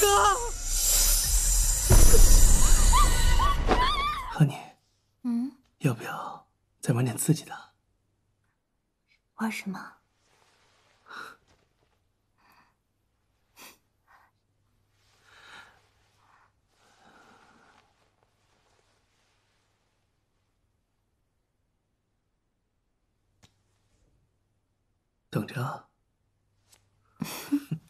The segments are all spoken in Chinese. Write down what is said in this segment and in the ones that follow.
哥，和你，嗯，要不要再玩点刺激的？玩什么？等着啊！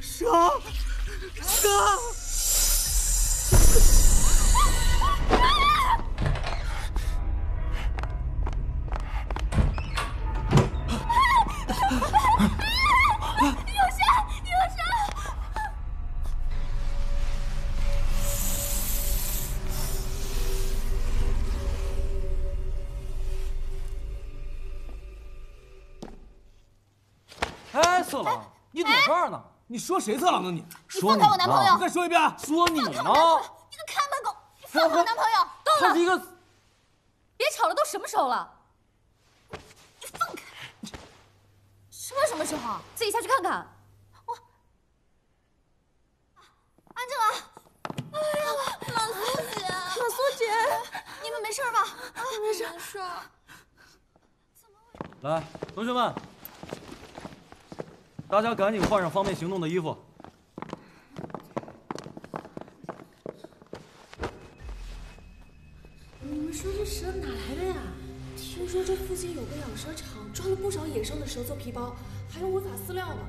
蛇，蛇，蛇！有蛇！有蛇！哎，色狼，你躲这儿呢？你说谁色狼呢？你说放开我男朋友！再说一遍！说你呢？你个看门狗！你放开我男朋友！够了！他是一个……别吵了，都什么时候了？你放开！什么什么时候？自己下去看看。我安静啊！哎呀，老苏姐，老苏姐，你们没事吧？啊，没事，没事。来，同学们，大家赶紧换上方便行动的衣服。你们说这蛇哪来的呀？听说这附近有个养蛇场，抓了不少野生的蛇做皮包，还有违法饲料呢。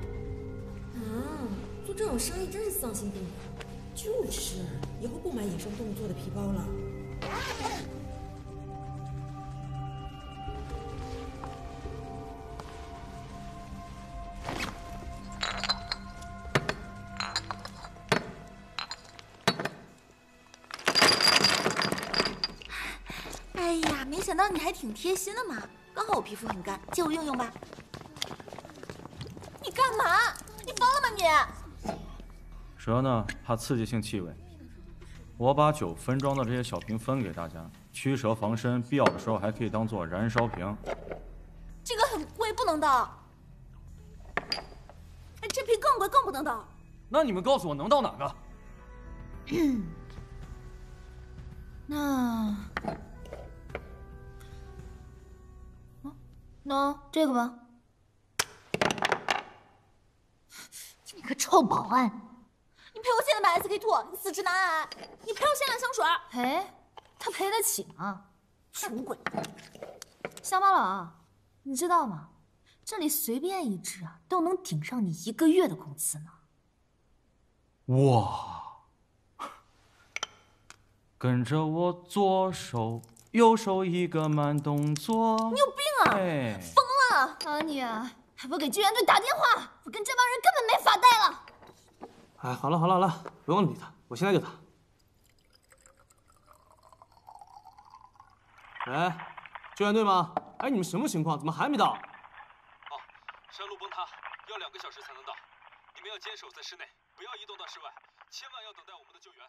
啊，做这种生意真是丧心病狂。就是，以后不买野生动物做的皮包了。哎呀，没想到你还挺贴心的嘛！刚好我皮肤很干，借我用用吧。你干嘛？你疯了吗你？蛇呢，怕刺激性气味。我把酒分装的这些小瓶分给大家，驱蛇防身，必要的时候还可以当做燃烧瓶。这个很贵，不能倒。哎，这瓶更贵，更不能倒。那你们告诉我能倒哪个？那，那这个吧。你个臭保安！你赔我现在买 SK two，你死直男癌！你赔我限量香水。赔？他赔得起吗？穷鬼！乡巴佬，你知道吗？这里随便一支啊，都能顶上你一个月的工资呢。哇！跟着我左手右手一个慢动作。你有病啊！哎，疯了啊你！还不给救援队打电话！我跟这帮人根本没法待了。哎，好了好了好了，不用理他，我现在就打。喂，救援队吗？哎，你们什么情况？怎么还没到？哦，山路崩塌，要两个小时才能到。你们要坚守在室内，不要移动到室外，千万要等待我们的救援。